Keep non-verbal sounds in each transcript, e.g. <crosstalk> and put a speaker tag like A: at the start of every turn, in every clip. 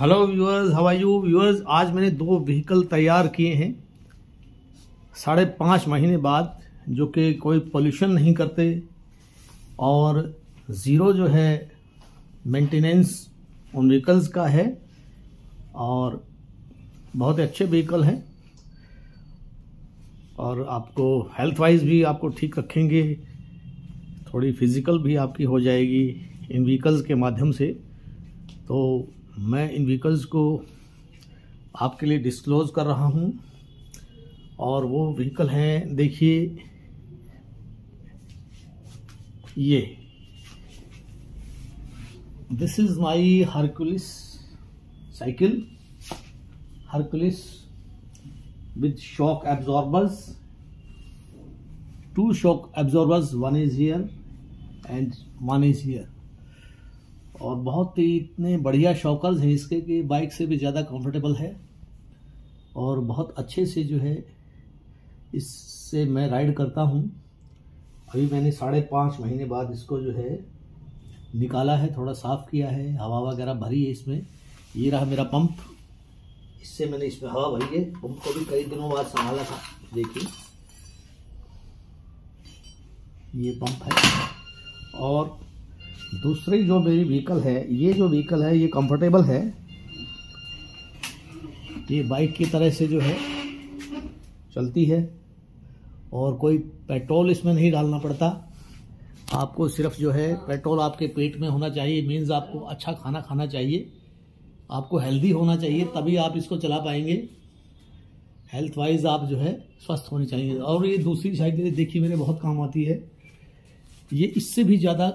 A: Hello viewers how are you viewers आज मैंने दो व्हीकल तैयार किए हैं। साढ़े पाँच महीने बाद, जो कि कोई पोल्यूशन नहीं करते, और ज़ीरो जो है मेंटेनेंस उन व्हीकल्स का है, और बहुत अच्छे व्हीकल हैं। और आपको हेल्थ वाइज भी आपको ठीक रखेंगे। थोड़ी फ़िज़िकल भी आपकी हो जाएगी इन व्हीकल्स के माध्यम से। तो मैं इन व्हीकल्स को आपके लिए डिस्क्लोज़ कर रहा हूँ और वो व्हीकल हैं, देखिए, ये। This is my Hercules cycle Hercules with shock absorbers. Two shock absorbers, one is here and one is here. और बहुत ही इतने बढ़िया शॉकर्स हैं इसके कि बाइक से भी ज़्यादा कंफर्टेबल है। और बहुत अच्छे से जो है, इससे मैं राइड करता हूँ। अभी मैंने साढ़े पाँच महीने बाद इसको जो है, निकाला है, थोड़ा साफ़ किया है, हवा वगैरह भरी है इसमें। ये रहा मेरा पंप इससे मैंने इसमें हवा भरी है। पंप को भी कई दिनों बाद संभाला था, देखिए। ये पंप है। और दूसरी जो मेरी व्हीकल है, ये जो व्हीकल है, ये कंफर्टेबल है। ये बाइक की तरह से जो है, चलती है और कोई पेट्रोल इसमें नहीं डालना पड़ता। आपको सिर्फ़ जो है पेट्रोल आपके पेट में होना चाहिए मीन्स आपको अच्छा खाना खाना चाहिए। आपको हेल्दी होना चाहिए, तभी आप इसको चला पाएँगे। हेल्थ वाइज आप जो है, स्वस्थ होने चाहिए। और ये दूसरी साइकिल देखिए, मेरे बहुत काम आती है। ये इससे भी ज़्यादा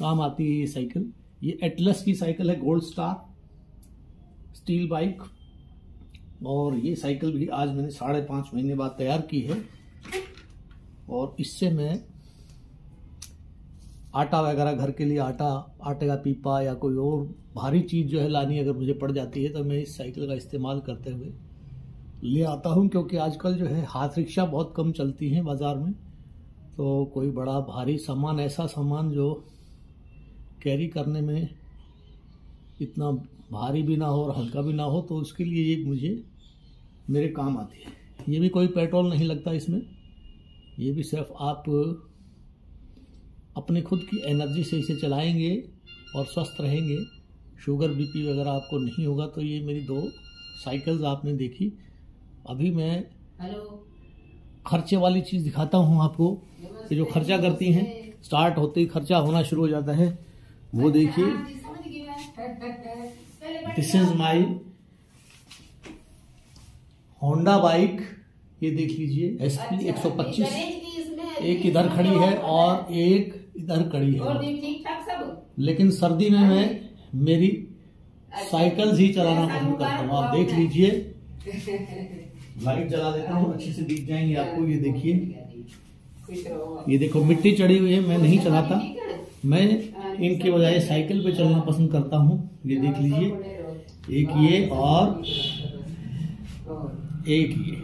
A: काम आती है ये साइकिल। ये एटलस की साइकिल है गोल्ड स्टार स्टील बाइक और ये साइकिल भी आज मैंने साढ़े पाँच महीने बाद तैयार की है। और इससे मैं आटा वगैरह घर के लिए आटा, आटे का पीपा या कोई और भारी चीज़ जो है लानी अगर मुझे पड़ जाती है तो मैं इस साइकिल का इस्तेमाल करते हुए ले आता हूँ, क्योंकि आजकल जो है हाथ रिक्शा बहुत कम चलती हैं बाज़ार में। तो कोई बड़ा भारी सामान, ऐसा सामान जो कैरी करने में इतना भारी भी ना हो और हल्का भी ना हो तो उसके लिए ये मुझे मेरे काम आती है। ये भी कोई पेट्रोल नहीं लगता इसमें। ये भी सिर्फ़ आप अपने खुद की एनर्जी से इसे चलाएँगे और स्वस्थ रहेंगे। शुगर बीपी वगैरह आपको नहीं होगा तो ये मेरी दो साइकिल्स आपने देखी। अभी मैं खर्चे वाली चीज़ दिखाता हूँ आपको कि जो खर्चा करती हैं स्टार्ट होते ही खर्चा होना शुरू हो जाता है। वो देखिए। This is my Honda bike ये देख लीजिए। एस पी एक सौ पच्चीस। एक इधर खड़ी है और एक इधर खड़ी है। लेकिन सर्दी में मैं मेरी साइकिल ही चलाना पसंद करता हूँ। आप देख लीजिए। <laughs> लाइट जला देता हूँ अच्छे से दिख जाएँगे आपको ये देखिए। ये देखो मिट्टी चढ़ी हुई है मैं नहीं चलाता। मैं इनके बजाय साइकिल पे चलना पसंद करता हूँ। ये देख लीजिए। एक ये और एक ये।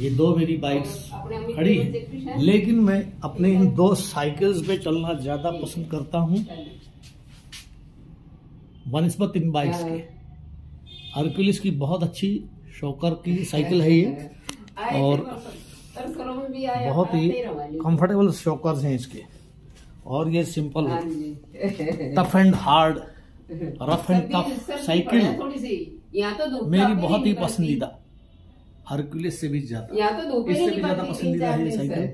A: ये दो मेरी बाइक्स खड़ी है। लेकिन मैं अपने इन दो साइकिल्स पे चलना ज़्यादा पसंद करता हूँ। बनस्पत इन बाइक्स के। हरकुलिस की बहुत अच्छी शोकर की साइकिल है ये। और बहुत ही कंफर्टेबल शोकर्स हैं इसके। और ये simple tough and hard rough and tough cycle मेरी बहुत ही पसंदीदा हरकुलिस से भी ज़्यादा। इससे भी ज़्यादा पसंदीदा है ये साइकिल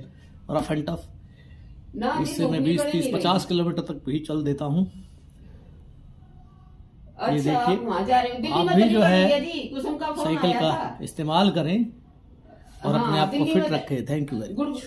A: रफ एंड टफ इससे मैं बीस तीस पचास किलोमीटर तक भी चल देता हूँ। ये देखिए आप भी जो है साइकिल का इस्तेमाल करें और अपने आप को फिट रखें। Thank you very much